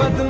but the